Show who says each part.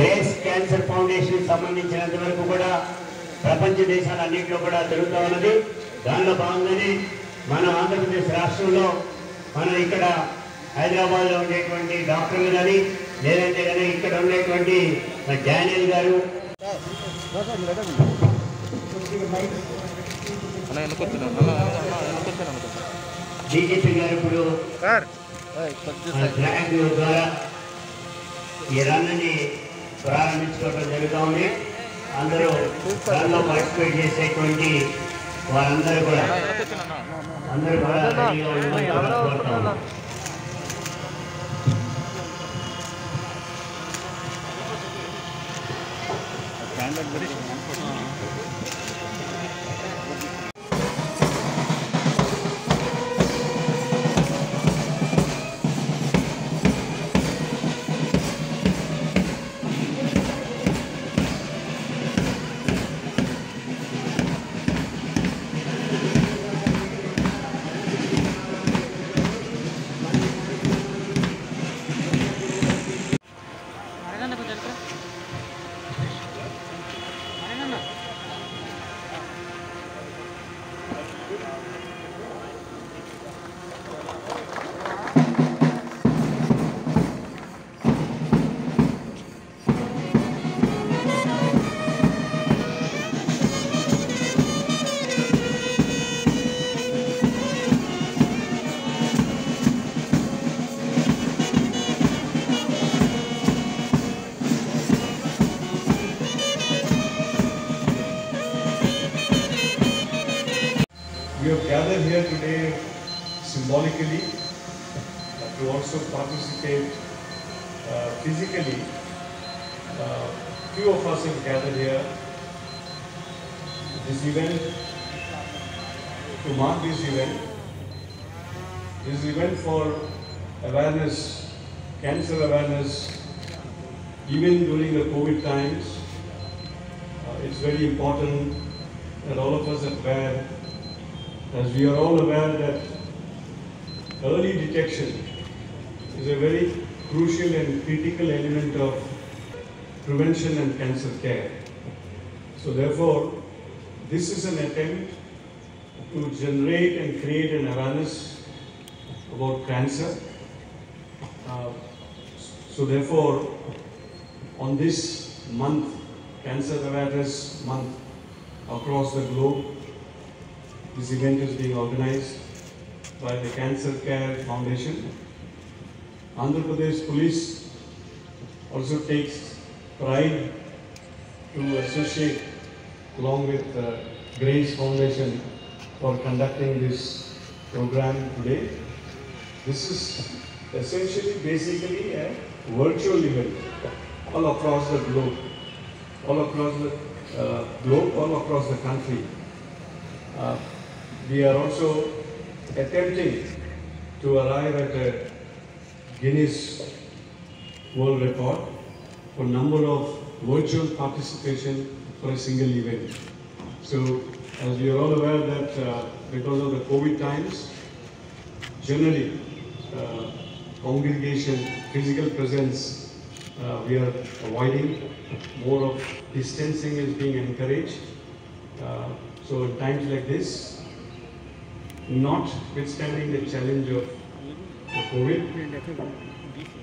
Speaker 1: Grace cancer foundation సంబంధించినంత వరకు కూడా ప్రపంచ దేశాలన్నింటిలో కూడా జరుగుతూ ఉన్నది. దానిలో భాగంగానే మన ఆంధ్రప్రదేశ్ రాష్ట్రంలో మనం ఇక్కడ హైదరాబాద్లో ఉండేటువంటి డాక్టర్లు కానీ లేదంటే కానీ ఇక్కడ ఉండేటువంటి డానియల్ గారు. డీజీపీ గారు ఇప్పుడు ద్వారా ఈ రన్ని ప్రారంభించుకోవడం జరుగుతూ ఉంది అందరూ దానిలో పార్టిసిపేట్ చేసేటువంటి వారందరూ కూడా అందరూ కూడా రెడీగా ఉండమని కూడా కోరుతా ఉన్నాం.
Speaker 2: We have gathered here today symbolically to also participate uh, physically. Uh, few of us have gathered here. This event, to mark this event, this event for awareness, cancer awareness, even during the COVID times. Uh, it's very important that all of us are aware as we are all aware that early detection is a very crucial and critical element of prevention and cancer care. So therefore, this is an attempt to generate and create an awareness about cancer. Uh, so therefore, on this month, Cancer Awareness Month across the globe, this event is being organized by the Cancer Care Foundation. Andhra Pradesh Police also takes pride to associate along with uh, Grace Foundation for conducting this program today. This is essentially basically a virtual event all across the globe, all across the uh, globe, all across the country. Uh, we are also attempting to arrive at a Guinness World Record for number of virtual participation for a single event. So, as we are all aware that uh, because of the COVID times, generally uh, congregation, physical presence, uh, we are avoiding. More of distancing is being encouraged. Uh, so, in times like this, notwithstanding the challenge of COVID.